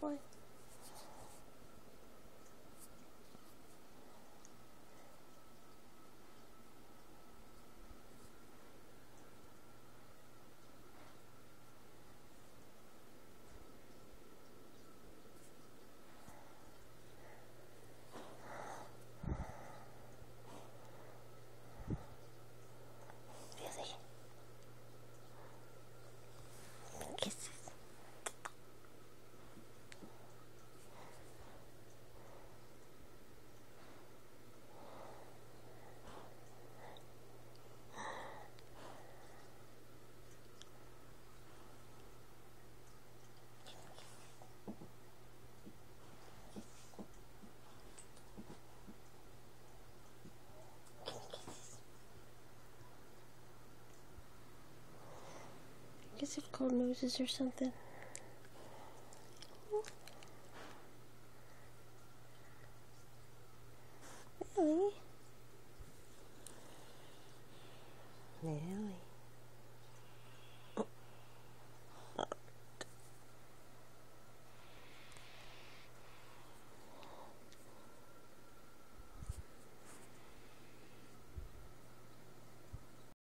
boy. Really? Kisses. Guess it's called noses or something.